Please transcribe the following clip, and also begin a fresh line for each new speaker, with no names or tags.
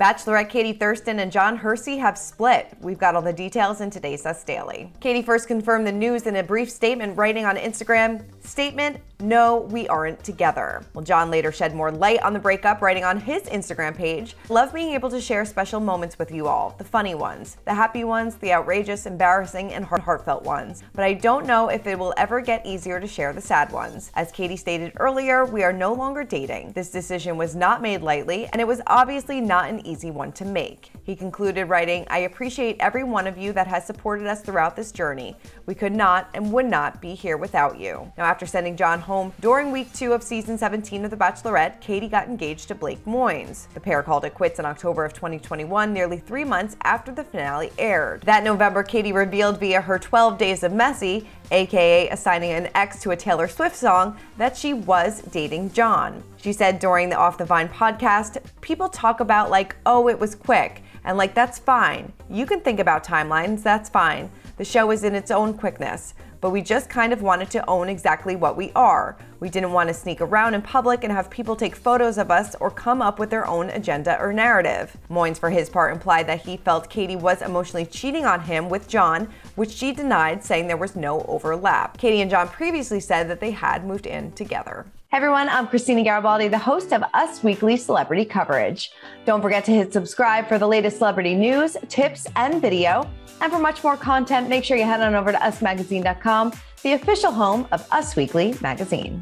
Bachelorette Katie Thurston and John Hersey have split. We've got all the details in today's Us Daily. Katie first confirmed the news in a brief statement writing on Instagram Statement No, we aren't together. Well, John later shed more light on the breakup, writing on his Instagram page Love being able to share special moments with you all the funny ones, the happy ones, the outrageous, embarrassing, and heartfelt ones. But I don't know if it will ever get easier to share the sad ones. As Katie stated earlier, we are no longer dating. This decision was not made lightly, and it was obviously not an easy one to make. He concluded writing, I appreciate every one of you that has supported us throughout this journey. We could not and would not be here without you. Now, after sending John home during week two of season 17 of The Bachelorette, Katie got engaged to Blake Moynes. The pair called it quits in October of 2021, nearly three months after the finale aired. That November, Katie revealed via her 12 Days of Messy, aka assigning an X to a Taylor Swift song, that she was dating John. She said during the Off the Vine podcast, people talk about like, oh, it was quick, and like, that's fine. You can think about timelines, that's fine. The show is in its own quickness but we just kind of wanted to own exactly what we are. We didn't want to sneak around in public and have people take photos of us or come up with their own agenda or narrative. Moynes, for his part, implied that he felt Katie was emotionally cheating on him with John, which she denied, saying there was no overlap. Katie and John previously said that they had moved in together. Hey everyone, I'm Christina Garibaldi, the host of Us Weekly Celebrity Coverage. Don't forget to hit subscribe for the latest celebrity news, tips, and video. And for much more content, make sure you head on over to usmagazine.com, the official home of Us Weekly magazine.